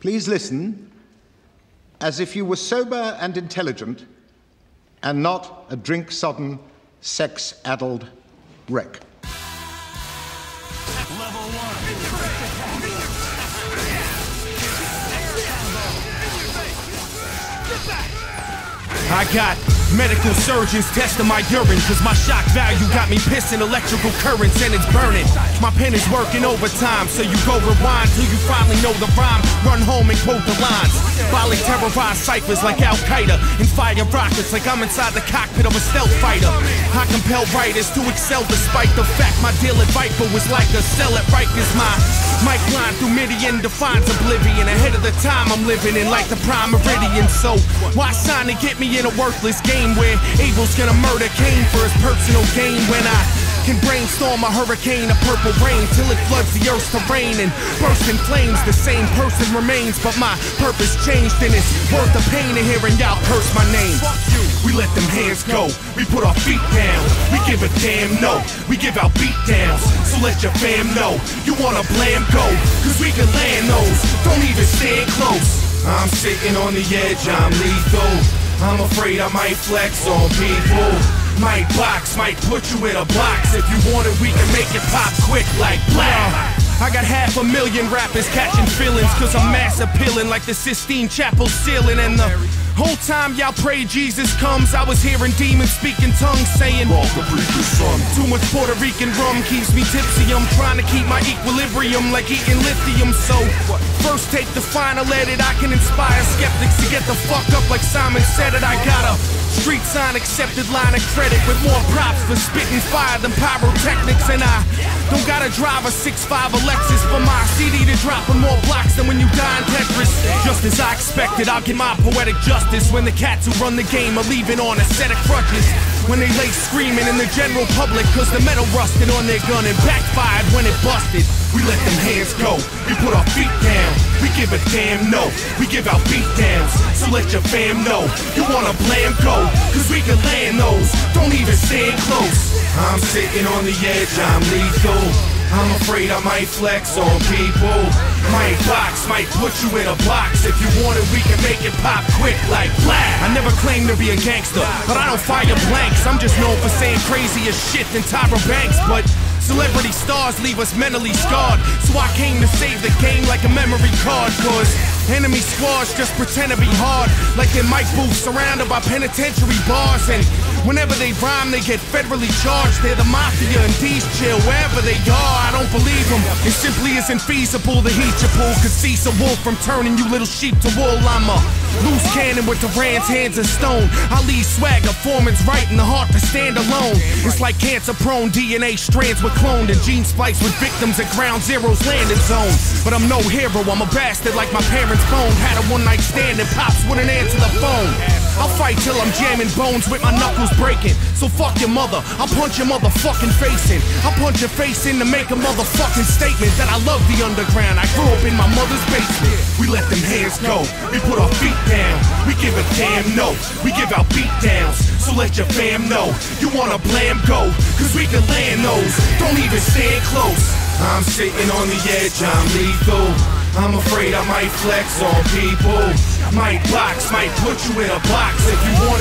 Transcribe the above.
Please listen as if you were sober and intelligent and not a drink sodden, sex addled wreck. I got medical surgeons testing my urine Cause my shock value got me pissing electrical currents and it's burning. My pen is working overtime So you go rewind till you finally know the rhyme. Run home and quote the lines. Volley terrorize ciphers like Al-Qaeda And fire rockets like I'm inside the cockpit of a stealth fighter. I compel writers to excel despite the fact My deal at Viper was like a cell at Rikers My mic line through Midian defines oblivion. Ahead of the time I'm living in like the prime meridian. So why sign to get me in a worthless game where Abel's gonna murder Cain for his personal gain when I can brainstorm a hurricane of purple rain till it floods the earth's terrain and bursts in flames. The same person remains, but my purpose changed, and it's worth the pain of hearing y'all curse my name. We let them hands go, we put our feet down. We give a damn no, we give out beat downs. So let your fam know you wanna blam go, cause we can land those. Don't even stand close. I'm sitting on the edge, I'm lethal. I'm afraid I might flex on people. Might box, might put you in a box. If you want it, we can make it pop quick like black. Uh, I got half a million rappers catching feelings, cause I'm mass appealing like the Sistine Chapel ceiling and the Whole time y'all pray Jesus comes, I was hearing demons speaking tongues saying, Too much Puerto Rican rum keeps me tipsy. I'm trying to keep my equilibrium like eating lithium. So, first take the final edit. I can inspire skeptics to get the fuck up like Simon said it. I got a street sign accepted line of credit with more props for spitting fire than pyrotechnics. And I don't gotta drive a 6'5 Lexus for my CD to drop in more blocks than when you die in. As I expected, I'll get my poetic justice justice when the cats who run the game are leaving on a set of crutches. When they lay screaming in the general public, cause the metal rusted on their gun and backfired when it busted. We let them hands go, we put our feet down. We give a damn no, we give out beat downs. So let your fam know, you wanna blam go, cause we can land those. Don't even stand close. I'm sitting on the edge, I'm lethal. I'm afraid I might flex on people. Might box, might put you in a box. If you want it, we can make it pop quick like black. I never claim to be a gangster, but I don't fire blanks. I'm just known for saying crazier shit than Tyra Banks, but Celebrity stars leave us mentally scarred. So I came to save the game like a memory card. Cause enemy squads just pretend to be hard. Like they mic booths surrounded by penitentiary bars. And whenever they rhyme, they get federally charged. They're the mafia and these chill wherever they are. I don't believe them. It simply isn't feasible to heat your pool. Cause a wolf from turning you little sheep to wool. I'm a loose cannon with Duran's hands of stone. I leave swagger, formants right in the heart to stand alone. It's like cancer prone DNA strands were cloned and gene spliced with victims at ground zero's landing zone. But I'm no hero, I'm a bastard like my parents phone. Had a one night stand and pops wouldn't answer the phone. I'll fight till I'm jamming bones with my knuckles breaking. So fuck your mother, I'll punch your motherfucking face in. I'll punch your face in to make a motherfucking statement that I love the underground. I grew up in my mother's basement. We let them hands go, we put our feet down. We give a damn no, we give out beat downs. So let your fam know you wanna blam go, cause we can land those. Don't even stand close. I'm sitting on the edge, I'm lethal. I'm afraid I might flex on people. Might box, might put you in a box. If you want